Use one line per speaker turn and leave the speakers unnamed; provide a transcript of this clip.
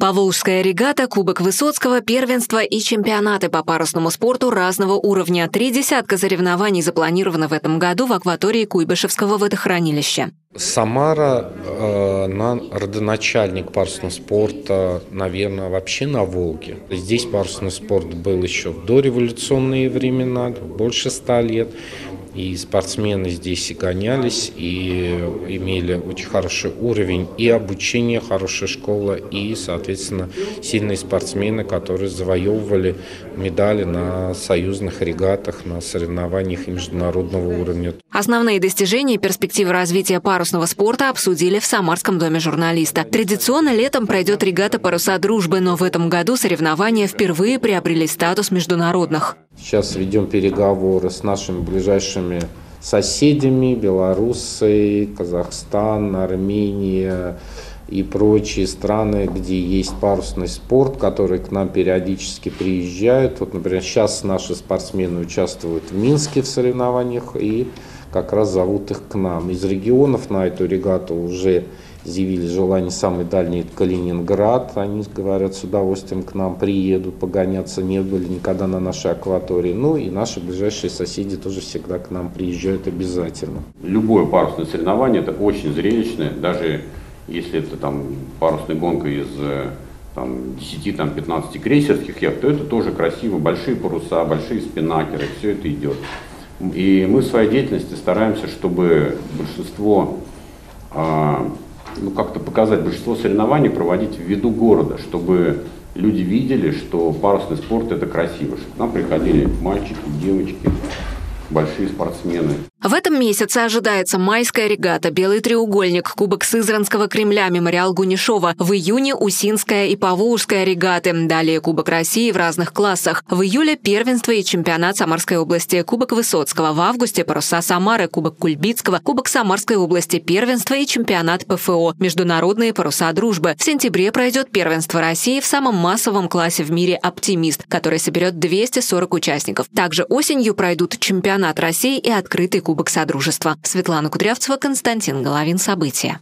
Поволжская регата, Кубок Высоцкого, первенство и чемпионаты по парусному спорту разного уровня. Три десятка соревнований запланировано в этом году в акватории Куйбышевского водохранилища.
Самара э, на родоначальник парусного спорта, наверное, вообще на Волге. Здесь парусный спорт был еще в дореволюционные времена, больше ста лет. И спортсмены здесь и гонялись, и имели очень хороший уровень и обучение, хорошая школа, и, соответственно, сильные спортсмены, которые завоевывали медали на союзных регатах, на соревнованиях международного уровня.
Основные достижения и перспективы развития парусного спорта обсудили в Самарском доме журналиста. Традиционно летом пройдет регата «Паруса дружбы», но в этом году соревнования впервые приобрели статус международных.
Сейчас ведем переговоры с нашими ближайшими соседями, Белоруссией, Казахстан, Армения и прочие страны, где есть парусный спорт, которые к нам периодически приезжают. Вот, например, сейчас наши спортсмены участвуют в Минске в соревнованиях и как раз зовут их к нам. Из регионов на эту регату уже изъявили желание самый дальний это Калининград. Они говорят, с удовольствием к нам приедут погоняться, не были никогда на нашей акватории. Ну и наши ближайшие соседи тоже всегда к нам приезжают обязательно.
Любое парусное соревнование это очень зрелищное, даже если это там парусная гонка из там, 10-15 крейсерских яхт, то это тоже красиво, большие паруса, большие спинакеры, все это идет. И мы в своей деятельности стараемся, чтобы большинство а, ну, как-то показать большинство соревнований проводить в виду города, чтобы люди видели, что парусный спорт это красиво, чтобы к нам приходили мальчики, девочки, большие спортсмены.
В этом месяце ожидается майская регата, белый треугольник, Кубок Сызранского Кремля, мемориал Гунишова. В июне Усинская и Поволжская регаты. Далее Кубок России в разных классах. В июле первенство и чемпионат Самарской области, Кубок Высоцкого. В августе паруса Самары, Кубок Кульбицкого, Кубок Самарской области, первенство и чемпионат ПФО, международные паруса дружбы. В сентябре пройдет первенство России в самом массовом классе в мире «Оптимист», который соберет 240 участников. Также осенью пройдут чемпионат России и открытый Кубок Содружества. Светлана Кудрявцева, Константин Головин. События.